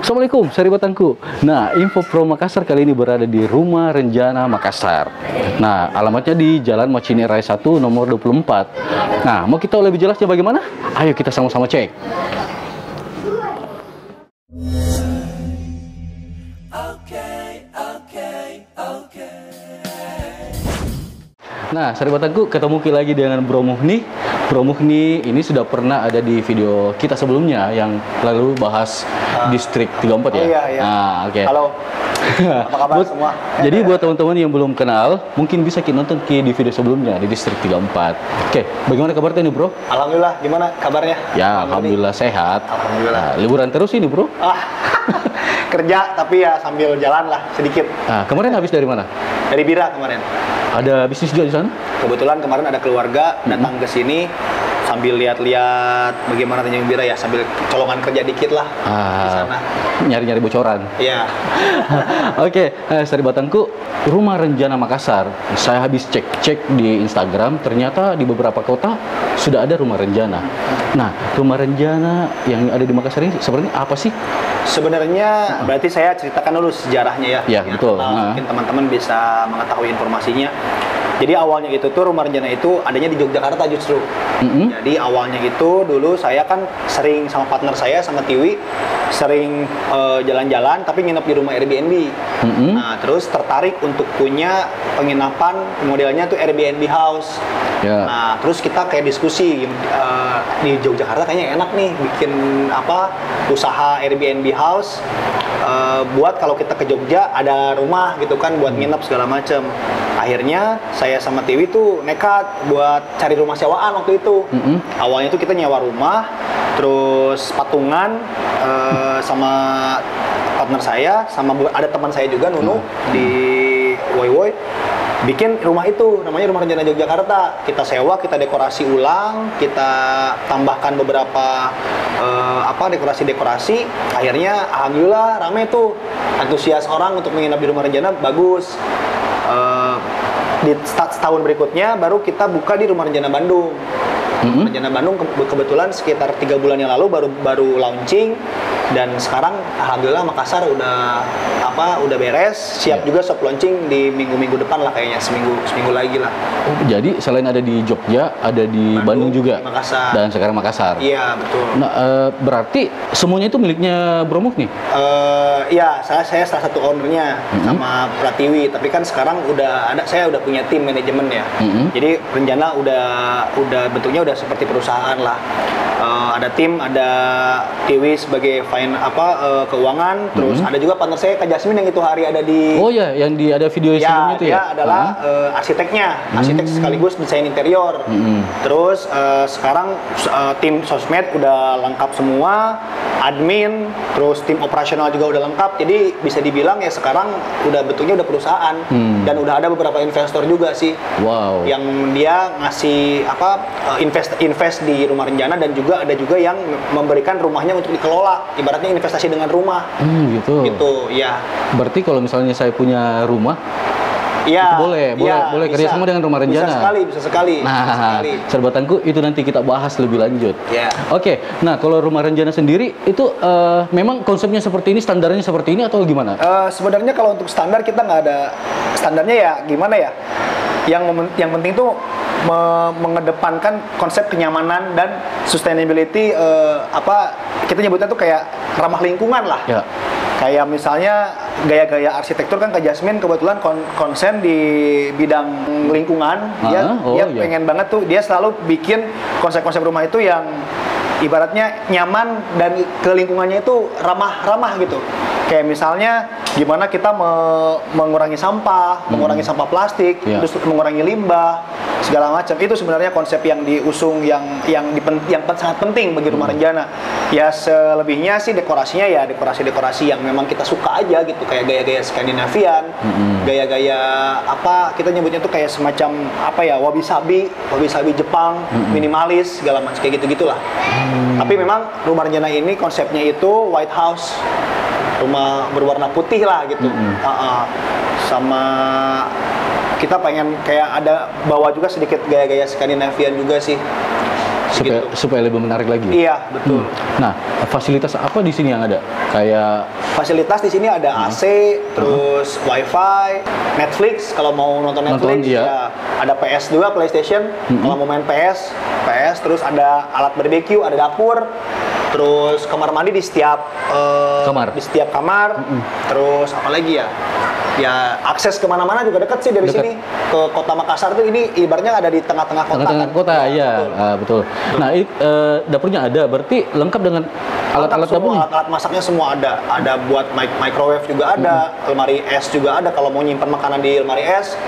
Assalamualaikum, Batangku. Nah, Info Pro Makassar kali ini berada di Rumah Renjana Makassar. Nah, alamatnya di Jalan Macini Raya 1 nomor 24. Nah, mau kita lebih jelasnya bagaimana? Ayo kita sama-sama cek. Nah, Batangku ketemu lagi dengan Bro Muhni. Bro Muhni ini sudah pernah ada di video kita sebelumnya yang lalu bahas uh, distrik 34 ya. Oh, iya, iya. Nah, oke. Okay. Halo. Apa kabar buat, semua? Jadi buat teman-teman yang belum kenal, mungkin bisa kita nonton Ki di video sebelumnya di distrik 34. Oke, bagaimana kabarnya nih, Bro? Alhamdulillah, gimana kabarnya? Ya, alhamdulillah sehat. Alhamdulillah. Nah, liburan terus ini, Bro? Ah. kerja tapi ya sambil jalan lah sedikit. Nah, kemarin habis dari mana? Dari Bira kemarin. Ada bisnis juga di sana? Kebetulan kemarin ada keluarga hmm. datang ke sini sambil lihat-lihat bagaimana Tanjung Bira ya sambil colongan kerja dikit lah ah, di sana. Nyari-nyari bocoran. Iya. Oke, okay. eh, Sari Batangku, Rumah Renjana Makassar. Saya habis cek-cek di Instagram, ternyata di beberapa kota sudah ada rumah renjana. Nah, rumah renjana yang ada di Makassar ini sebenarnya apa sih? Sebenarnya berarti saya ceritakan dulu sejarahnya ya. Iya, betul. Nah, mungkin teman-teman bisa mengetahui informasinya. Jadi awalnya itu tuh rumah rencana itu adanya di Yogyakarta justru. Mm-hmm. Jadi awalnya itu dulu saya kan sering sama partner saya sama Tiwi sering uh, jalan-jalan tapi nginep di rumah Airbnb. Mm-hmm. Nah terus tertarik untuk punya penginapan modelnya tuh Airbnb house. Yeah. Nah terus kita kayak diskusi uh, di Yogyakarta kayaknya enak nih bikin apa usaha Airbnb house uh, buat kalau kita ke Jogja ada rumah gitu kan buat nginep segala macam. Akhirnya saya sama Tiwi tuh nekat buat cari rumah sewaan waktu itu. Mm -hmm. Awalnya tuh kita nyewa rumah, terus patungan uh, sama partner saya, sama ada teman saya juga Nunu mm -hmm. di Woi Woi bikin rumah itu namanya rumah rencana Yogyakarta kita sewa kita dekorasi ulang kita tambahkan beberapa uh, apa dekorasi-dekorasi akhirnya alhamdulillah rame tuh antusias orang untuk menginap di rumah rencana bagus uh, di setahun berikutnya baru kita buka di rumah rencana Bandung rencana Bandung ke kebetulan sekitar tiga bulan yang lalu baru baru launching. Dan sekarang alhamdulillah Makassar udah apa udah beres. Siap yeah. juga soft launching di minggu-minggu depan lah kayaknya. Seminggu seminggu lagi lah. Oh, jadi selain ada di Jogja ada di Bandung, Bandung juga? Makassar. Dan sekarang Makassar? Iya betul. Nah e, berarti semuanya itu miliknya Bromuk nih? E, iya saya saya salah satu ownernya mm-hmm. sama Pratiwi. Tapi kan sekarang udah ada saya udah punya tim manajemen ya. Mm-hmm. jadi rencana udah udah bentuknya udah seperti perusahaan lah uh, ada tim ada Tiwi sebagai fine apa uh, keuangan terus mm -hmm. ada juga partner saya Kak Jasmine yang itu hari ada di Oh ya yang di ada video ya, sebelumnya itu ya dia adalah uh -huh. uh, arsiteknya arsitek mm -hmm. sekaligus desain interior mm -hmm. terus uh, sekarang uh, tim sosmed udah lengkap semua admin terus tim operasional juga udah lengkap. Jadi bisa dibilang ya sekarang udah bentuknya udah perusahaan. Hmm. dan udah ada beberapa investor juga sih. Wow. Yang dia ngasih apa invest invest di rumah rencana dan juga juga ada juga yang memberikan rumahnya untuk dikelola. Ibaratnya investasi dengan rumah. Hmm, gitu. Gitu ya. Berarti kalau misalnya saya punya rumah Iya, boleh, boleh, ya, boleh kerja sama dengan rumah rencana. Bisa sekali, bisa sekali. Nah, bisa sekali. serbatanku itu nanti kita bahas lebih lanjut. Ya. Oke, nah kalau rumah rencana sendiri itu uh, memang konsepnya seperti ini, standarnya seperti ini atau gimana? Uh, sebenarnya kalau untuk standar kita nggak ada standarnya ya gimana ya? Yang yang penting tuh me mengedepankan konsep kenyamanan dan sustainability uh, apa kita nyebutnya tuh kayak ramah lingkungan lah. Ya. Kayak misalnya gaya-gaya arsitektur kan Kak Jasmine kebetulan kon konsen di bidang lingkungan. dia oh, dia iya. pengen banget tuh dia selalu bikin konsep-konsep rumah itu yang ibaratnya nyaman dan ke lingkungannya itu ramah-ramah gitu. Kayak misalnya gimana kita me mengurangi sampah, hmm. mengurangi sampah plastik, yeah. terus mengurangi limbah, segala macam. Itu sebenarnya konsep yang diusung yang yang dipen, yang sangat penting bagi rumah hmm. rencana. Ya selebihnya sih dekorasinya ya dekorasi-dekorasi yang memang kita suka aja gitu, kayak gaya-gaya Skandinavian, hmm. gaya-gaya apa kita nyebutnya tuh kayak semacam apa ya wabi-sabi, wabi-sabi Jepang, hmm. minimalis segala macam kayak gitu-gitulah. Hmm. Tapi memang rumah rencana ini konsepnya itu White House rumah berwarna putih lah gitu mm -hmm. uh -uh. sama kita pengen kayak ada bawa juga sedikit gaya-gaya Skandinavian juga sih supaya Gitu. supaya lebih menarik lagi. Iya, betul. Nah, fasilitas apa di sini yang ada? Kayak Fasilitas di sini ada AC, terus WiFi, Netflix kalau mau nonton Nonton, Netflix, iya. ya. ada PS juga, PlayStation. Kalau mau main PS, PS. Terus ada alat barbeque, ada dapur. Terus kamar mandi di setiap eh, Kamar. di setiap kamar. Terus apa lagi ya? Ya akses ke mana-mana juga dekat sih dari Dekat. sini ke kota Makassar tuh ini ibaratnya ada di tengah-tengah kota. tengah-tengah kan? kota, Iya, ya, betul. Ah, betul. Nah, i- eh, dapurnya ada, berarti lengkap dengan alat-alat dapurnya. alat-alat masaknya semua ada. Ada buat mic- microwave juga ada, lemari es juga ada kalau mau nyimpan makanan di lemari es.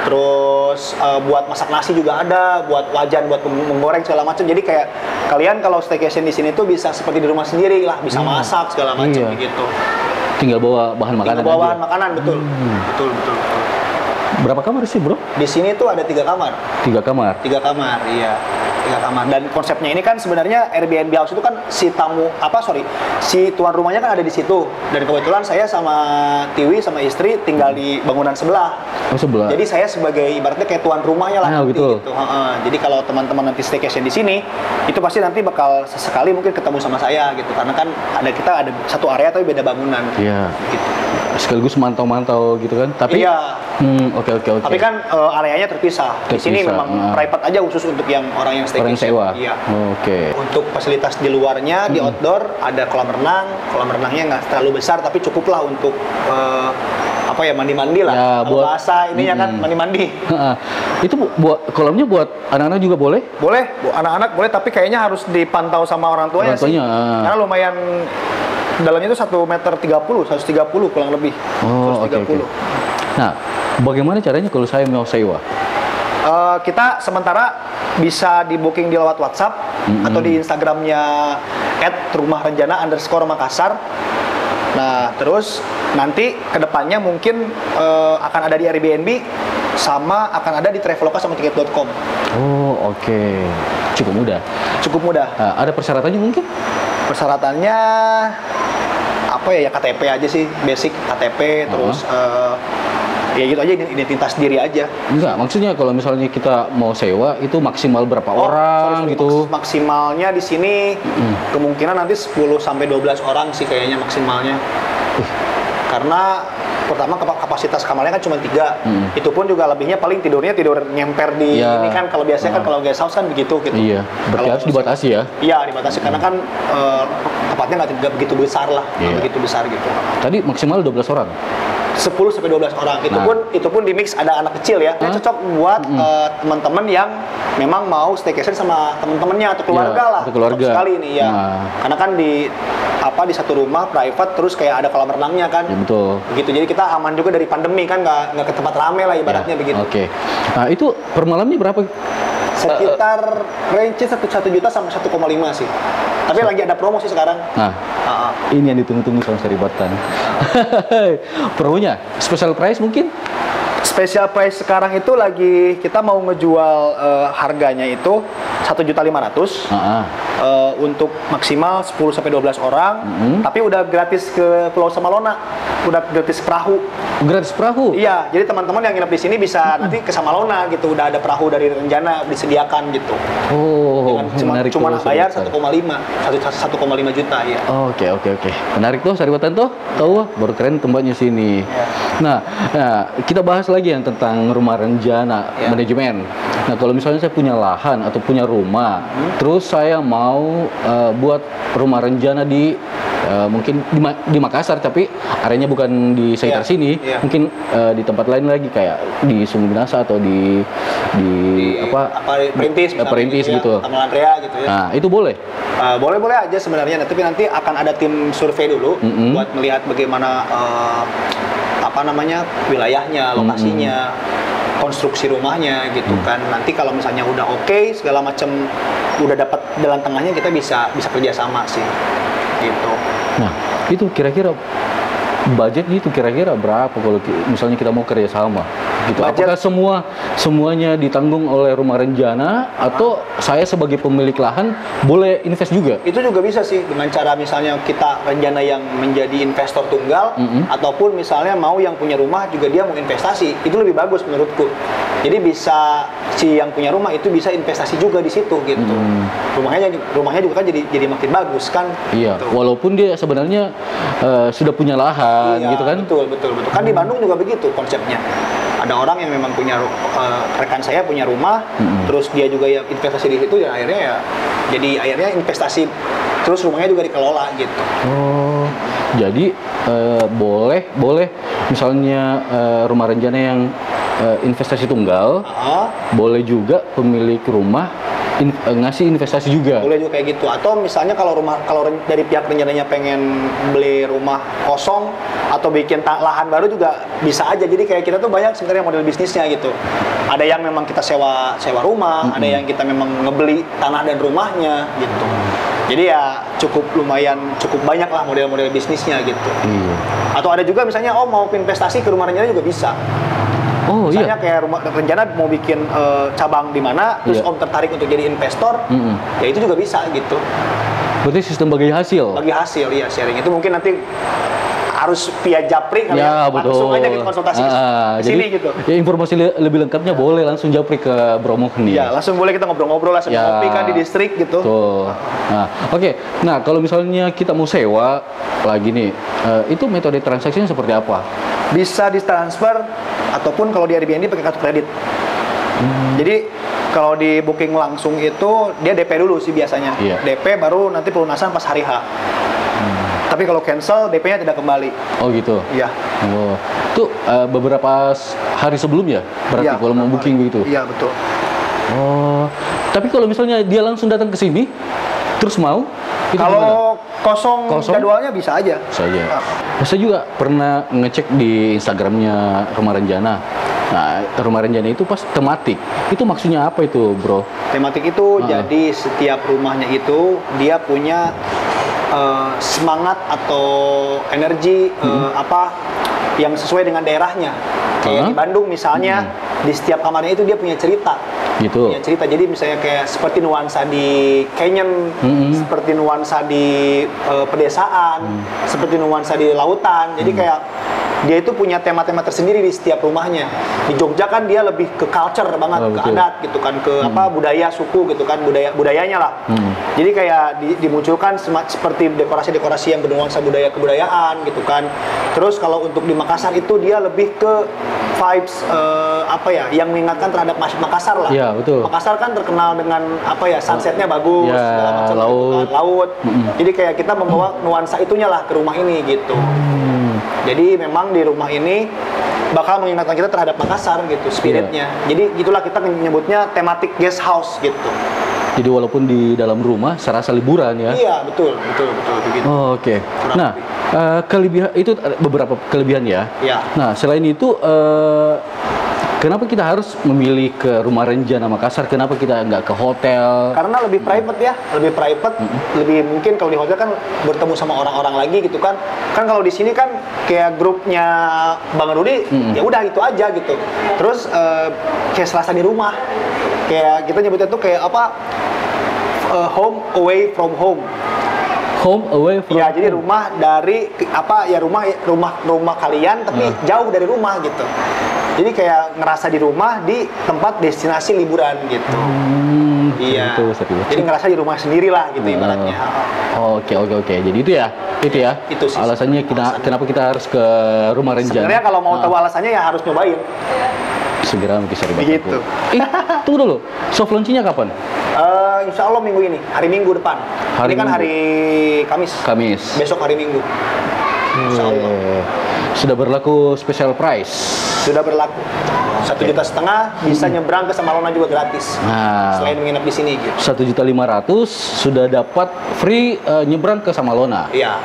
Terus eh, buat masak nasi juga ada, buat wajan buat meng- menggoreng segala macam. Jadi kayak kalian kalau staycation di sini tuh bisa seperti di rumah sendiri lah, bisa masak segala macam Iya. begitu. Tinggal bawa bahan makanan Tinggal bawa aja. bahan makanan betul. Betul betul. betul. Berapa kamar sih, Bro? Di sini tuh ada tiga kamar. Tiga kamar. tiga kamar iya tiga kamar dan konsepnya ini kan sebenarnya Airbnb house itu kan si tamu apa sorry si tuan rumahnya kan ada di situ dan kebetulan saya sama Tiwi sama istri tinggal di bangunan sebelah Oh, sebelah. jadi saya sebagai ibaratnya kayak tuan rumahnya lah Ah, nanti gitu. gitu. Heeh. Jadi kalau teman-teman nanti staycation di sini, itu pasti nanti bakal sesekali mungkin ketemu sama saya gitu. Karena kan ada kita ada satu area tapi beda bangunan. Iya. Gitu. Sekaligus mantau-mantau gitu kan. Tapi Iya. Hmm, oke oke oke. Tapi kan eh, areanya terpisah. Di sini Terpisah, memang ah. private aja khusus untuk yang orang yang orang staycation. sewa. Iya. Oke. Untuk fasilitas di luarnya, di outdoor ada kolam renang. Kolam renangnya nggak terlalu besar, tapi cukup lah untuk eh, apa ya mandi-mandi lah. Ya, Kalau buat- bahasa ininya kan Mm-mm. mandi-mandi. Heeh. itu bu- buat kolamnya buat anak-anak juga boleh? Boleh, bu, anak-anak boleh, tapi kayaknya harus dipantau sama orang tuanya Orang tuanya, sih. ah. Karena lumayan dalamnya itu 1 meter 30, 130 kurang lebih. Oh, oke 130. oke. Nah, bagaimana caranya kalau saya mau sewa? Eh, kita sementara bisa di booking di lewat WhatsApp atau di Instagramnya @rumahrenjana underscore Makassar. Nah, terus nanti ke depannya mungkin eh, akan ada di Airbnb sama akan ada di Traveloka sama tiket.com. Oh, oke. Cukup mudah. Cukup mudah. Nah, ada persyaratannya mungkin? Persyaratannya apa ya? Ya KTP aja sih, basic KTP terus eh, ya gitu aja identitas diri aja. Enggak, maksudnya kalau misalnya kita mau sewa itu maksimal berapa Oh, orang sorry, sorry. gitu? Maks- maksimalnya di sini kemungkinan nanti 10 sampai 12 orang sih kayaknya maksimalnya. Karena pertama kapa- kapasitas kamarnya kan cuma tiga, Mm. itu pun juga lebihnya paling tidurnya tidur nyemper di Iya. ini kan kalau biasanya kan kalau guest house kan begitu gitu. Iya, berarti harus dibatasi ya. Iya dibatasi karena kan eh, tempatnya nggak begitu besar lah, nggak Iya. begitu besar gitu. Tadi maksimal 12 orang. 10 sampai 12 orang. Itu Nah. pun itu pun di mix ada anak kecil ya. Ini Hah? cocok buat eh, teman-teman yang memang mau staycation sama teman-temannya atau keluarga Ya, lah. atau keluarga. Cocok sekali ini ya. Nah. Karena kan di apa di satu rumah private terus kayak ada kolam renangnya kan. Ya betul. Begitu. Jadi kita aman juga dari pandemi kan nggak nggak ke tempat rame lah ibaratnya Ya, begitu. Oke. Nah, itu per malamnya berapa? Sekitar range satu satu juta sampai 1,5 sih. Tapi lagi ada promo sih sekarang. Nah, Ah, ah. ini yang ditunggu-tunggu sama Saribatan. Promonya special price mungkin? Special price sekarang itu lagi kita mau ngejual eh, harganya itu 1.500.000 Ah, ah. eh, untuk maksimal 10 sampai 12 orang, Mhm. tapi udah gratis ke Pulau Samalona, udah gratis perahu. Gratis perahu. Iya, jadi teman-teman yang nginep di sini bisa nanti ke Samalona gitu, udah ada perahu dari Renjana disediakan gitu. Oh, Dengan cuma menarik cuma bayar Saribatan. 1,5 1 1,5 juta ya. Oke oke oke menarik tuh Saribatan tuh tahu baru keren tempatnya sini. Iya. Nah, nah, kita bahas lagi yang tentang rumah rencana Iya. manajemen. Nah kalau misalnya saya punya lahan atau punya rumah, Hmm. terus saya mau eh, buat rumah rencana di eh, mungkin di, Ma- di Makassar tapi areanya bukan di sekitar Iya, sini, iya. mungkin eh, di tempat lain lagi kayak di Sumber Binasa atau di di, apa? apa perintis, Eh, perintis ya, gitu. Andrea gitu ya. Nah itu boleh. Uh, boleh-boleh aja sebenarnya, tapi nanti akan ada tim survei dulu Mm-mm. buat melihat bagaimana uh, apa namanya wilayahnya, lokasinya, konstruksi rumahnya gitu Mm. kan. Nanti kalau misalnya udah oke segala macam udah dapat jalan tengahnya kita bisa bisa kerjasama sih gitu. Nah, itu kira-kira budget itu kira-kira berapa kalau misalnya kita mau kerja sama gitu. Budget- Apakah semua semuanya ditanggung oleh rumah rencana atau saya sebagai pemilik lahan boleh invest juga? Itu juga bisa sih dengan cara misalnya kita rencana yang menjadi investor tunggal Mhm. ataupun misalnya mau yang punya rumah juga dia mau investasi. Itu lebih bagus menurutku. Jadi bisa si yang punya rumah itu bisa investasi juga di situ gitu. Hmm. Rumahnya rumahnya juga kan jadi jadi makin bagus kan. Iya, Gitu. walaupun dia sebenarnya eh, sudah punya lahan Iya, gitu kan? Betul, betul, betul. Kan di Bandung juga begitu konsepnya. Ada orang yang memang punya eh, rekan saya punya rumah, Mm-mm. terus dia juga ya investasi di situ dan akhirnya ya jadi akhirnya investasi terus rumahnya juga dikelola gitu. Oh, jadi eh, boleh boleh misalnya eh, rumah rencana yang eh, investasi tunggal, Ah, boleh juga pemilik rumah in- eh, ngasih investasi juga. boleh juga kayak gitu. Atau misalnya kalau rumah kalau dari pihak rencananya pengen beli rumah kosong atau bikin lahan baru juga bisa aja. Jadi kayak kita tuh banyak sebenarnya model bisnisnya gitu. Ada yang memang kita sewa sewa rumah, ada yang kita memang ngebeli tanah dan rumahnya gitu. Jadi ya cukup lumayan cukup banyak lah model-model bisnisnya gitu. Iya. Atau ada juga misalnya oh mau investasi ke rumah rencana juga bisa. Oh Misalnya iya. kayak rumah rencana mau bikin eh, cabang di mana, terus Iya. om tertarik untuk jadi investor, Mm-mm. ya itu juga bisa gitu. Berarti sistem bagi hasil. Bagi hasil ya sharing itu mungkin nanti harus via japri kali Ya ya, betul. langsung aja konsultasi ke Ah, sini jadi, gitu. Ya informasi le- lebih lengkapnya boleh langsung japri ke Bro Muhni. Ya langsung boleh kita ngobrol-ngobrol sambil Ya. ngopi kan di distrik gitu. Tuh. Nah, oke. Nah, kalau misalnya kita mau sewa lagi nih, eh, itu metode transaksinya seperti apa? Bisa ditransfer ataupun kalau di Airbnb pakai kartu kredit. Hmm. Jadi kalau di booking langsung itu dia DP dulu sih biasanya. Iya. DP baru nanti pelunasan pas hari H. Tapi kalau cancel DP-nya tidak kembali. Oh gitu. Iya. Oh, itu eh, beberapa hari sebelumnya berarti Iya. kalau mau booking begitu. Iya betul. Oh, tapi kalau misalnya dia langsung datang ke sini, terus mau? Kalau kosong, Kosong? jadwalnya bisa aja. saja. Ah. Saya juga pernah ngecek di Instagramnya Rumah Renjana. Nah, Rumah Renjana itu pas tematik. Itu maksudnya apa itu, Bro? Tematik itu Ah. jadi setiap rumahnya itu dia punya eh, semangat atau energi eh, apa yang sesuai dengan daerahnya. Kayak Ah. di Bandung misalnya di setiap kamarnya itu dia punya cerita. Gitu. Punya cerita. Jadi misalnya kayak seperti nuansa di canyon, Mm-mm. seperti nuansa di eh, pedesaan, Mm. seperti nuansa di lautan. Jadi kayak dia itu punya tema-tema tersendiri di setiap rumahnya. Di Jogja kan dia lebih ke culture banget, Oh, ke betul. adat gitu kan, ke apa budaya suku gitu kan, budaya budayanya lah. Hmm. Jadi kayak di- dimunculkan seperti dekorasi-dekorasi yang bernuansa budaya kebudayaan gitu kan. Terus kalau untuk di Makassar itu dia lebih ke vibes eh, apa ya, yang mengingatkan terhadap Makassar lah. Iya, betul. Makassar kan terkenal dengan apa ya, sunsetnya bagus, Ya, segala macam gitu laut. kan, laut. Mm-mm. Jadi kayak kita membawa nuansa itunya lah ke rumah ini gitu. Hmm. Jadi memang di rumah ini bakal mengingatkan kita terhadap Makassar gitu spiritnya. Iya. Jadi gitulah kita menyebutnya tematik guest house gitu. Jadi walaupun di dalam rumah serasa liburan ya. Iya betul betul betul begitu. Oh, Oke. Kurang Nah, eh, kelebihan itu beberapa kelebihan ya. Iya. Nah, selain itu eh, kenapa kita harus memilih ke rumah Renjana Makassar? Kenapa kita nggak ke hotel? Karena lebih private ya, lebih private, lebih mungkin kalau di hotel kan bertemu sama orang-orang lagi gitu kan. Kan kalau di sini kan kayak grupnya Bang Rudi, Mm-mm. ya udah itu aja gitu. Terus eh, kayak selasa di rumah, kayak kita nyebutnya tuh kayak apa? eh, home away from home. Home away from Ya, jadi home. rumah dari apa ya rumah rumah rumah kalian tapi Hmm. jauh dari rumah gitu. Jadi kayak ngerasa di rumah di tempat destinasi liburan gitu. Hmm, Iya. Itu serius. Jadi ngerasa di rumah sendiri lah gitu Hmm. ibaratnya. Oke oke oke. Jadi itu ya, itu ya. Itu sih. Alasannya kita, Alasannya. kenapa kita harus ke rumah Renjana? Sebenarnya kalau mau Ah, tahu alasannya ya harus nyobain. segera mungkin seri Begitu. Eh, tunggu dulu. Soft launching-nya kapan? Eh, insya Allah minggu ini, hari Minggu depan. Hari ini kan Minggu. hari Kamis. Kamis. Besok hari Minggu. Insya Allah. Sudah berlaku special price. Sudah berlaku. Satu juta setengah bisa nyebrang ke Samalona juga gratis. Hmm. Nah, Selain menginap di sini gitu. satu juta lima ratus sudah dapat free eh, nyebrang ke Samalona. Iya.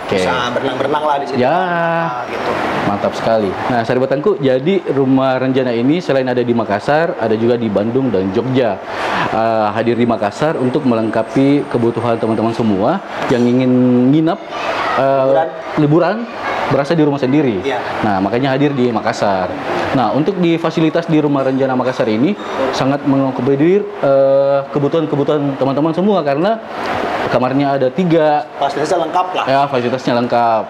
Oke. Bisa berenang-berenang lah di situ. Ya. Nah, gitu. Mantap sekali. Nah, sahabatku, jadi rumah Renjana ini selain ada di Makassar, ada juga di Bandung dan Jogja. Eh, hadir di Makassar untuk melengkapi kebutuhan teman-teman semua yang ingin nginap eh, Liburan. liburan berasa di rumah sendiri. Iya. Nah, makanya hadir di Makassar. Nah, untuk di fasilitas di Rumah Renjana Makassar ini sangat mengakomodir eh, kebutuhan-kebutuhan teman-teman semua karena kamarnya ada tiga, Fasilitasnya lengkap lah. ya fasilitasnya lengkap.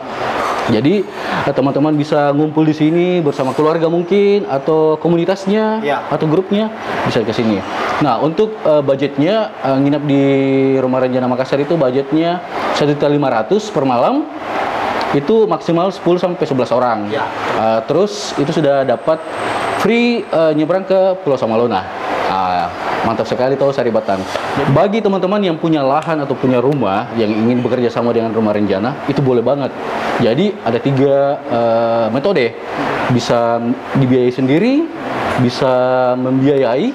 Jadi eh, teman-teman bisa ngumpul di sini bersama keluarga mungkin atau komunitasnya Ya. atau grupnya bisa ke sini. Nah untuk eh, budgetnya eh, nginap di Rumah Renjana Makassar itu budgetnya 1.500 per malam itu maksimal 10 sampai 11 orang. Ya. Eh, terus itu sudah dapat free eh, nyebrang ke Pulau Samalona. Ah, mantap sekali tahu Saribatan. Bagi teman-teman yang punya lahan atau punya rumah yang ingin bekerja sama dengan rumah rencana, itu boleh banget. Jadi ada tiga eh, metode, bisa dibiayai sendiri, bisa membiayai,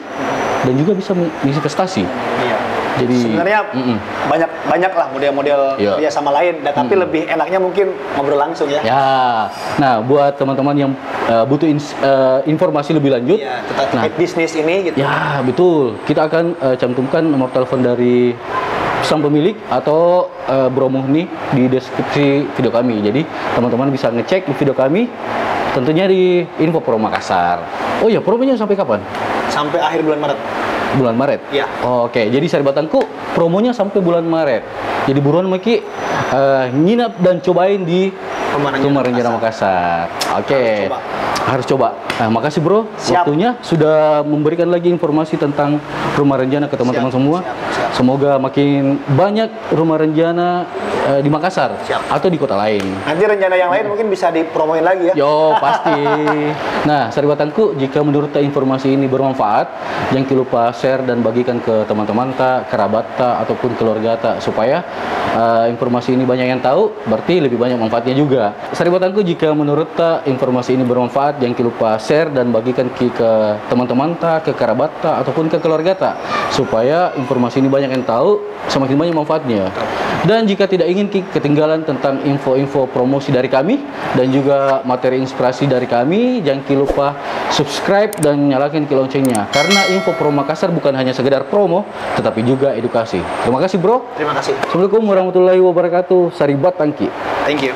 dan juga bisa menginvestasi. Iya. Jadi Sebenarnya Mm-mm. banyak banyak lah model-model Iya. kerja sama lain, dan tapi lebih enaknya mungkin ngobrol langsung ya. Ya, nah buat teman-teman yang eh, butuh ins- eh, informasi lebih lanjut, tetap nah, bisnis ini gitu. Ya, betul. Kita akan eh, cantumkan nomor telepon dari sang pemilik atau eh, Bro Muhni di deskripsi video kami. Jadi, teman-teman bisa ngecek di video kami tentunya di Info Pro Makassar. Oh ya, promonya sampai kapan? Sampai akhir bulan Maret. Bulan Maret. Iya. Oke, jadi Sari Batangku promonya sampai bulan Maret. Jadi buruan Maki eh, nginap dan cobain di Rumah Renjana Rumah Renjana Makassar. Oke. Harus coba. Harus coba. Nah, makasih Bro Siap. waktunya sudah memberikan lagi informasi tentang Rumah Renjana ke teman-teman semua. siap, siap. Semoga makin banyak Rumah Renjana eh, di Makassar Siap. atau di kota lain. Nanti rencana yang lain mungkin bisa dipromoin lagi ya. Yo, pasti. Nah, Saribatanku, jika menurut ta informasi ini bermanfaat, jangan lupa share dan bagikan ke teman-teman tak, kerabat tak, ataupun keluarga tak, supaya uh, informasi ini banyak yang tahu, berarti lebih banyak manfaatnya juga. Saribatanku, jika menurut ta informasi ini bermanfaat, jangan lupa share dan bagikan ki ke teman-teman tak, ke kerabat tak, ataupun ke keluarga tak, supaya informasi ini banyak yang tahu, semakin banyak manfaatnya. Dan jika tidak ingin ketinggalan tentang info-info promosi dari kami dan juga materi inspirasi dari kami, jangan lupa subscribe dan nyalakan ki loncengnya. Karena info Pro Makassar bukan hanya sekedar promo, tetapi juga edukasi. Terima kasih bro. Terima kasih. Assalamualaikum warahmatullahi wabarakatuh. Saribat Tangki. Thank you.